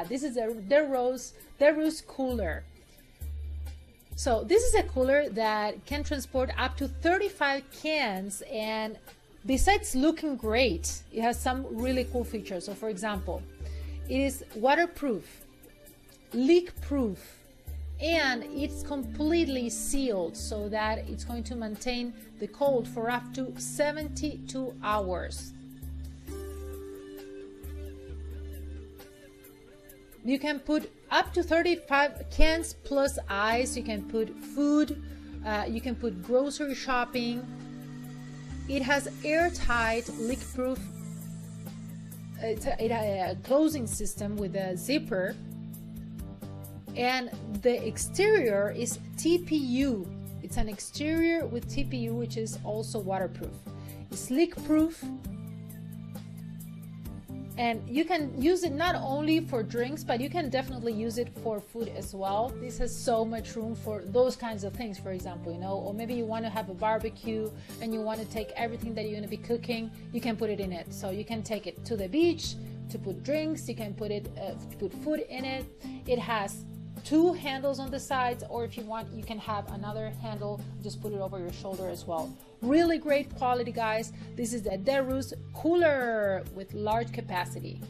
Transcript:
Uh, this is a Derose DEROOS cooler. So this is a cooler that can transport up to 35 cans and besides looking great, it has some really cool features. So for example, it is waterproof, leak proof, and it's completely sealed so that it's going to maintain the cold for up to 72 hours. You can put up to 35 cans plus ice. You can put food. Uh, you can put grocery shopping. It has airtight, leak-proof it's a, it a closing system with a zipper and the exterior is TPU. It's an exterior with TPU, which is also waterproof. It's leak proof, and you can use it not only for drinks, but you can definitely use it for food as well. This has so much room for those kinds of things, for example, you know, or maybe you want to have a barbecue and you want to take everything that you're going to be cooking, you can put it in it. So you can take it to the beach to put drinks, you can put it uh, put food in it. It has two handles on the sides or if you want you can have another handle just put it over your shoulder as well. Really great quality guys. This is the DEROOS cooler with large capacity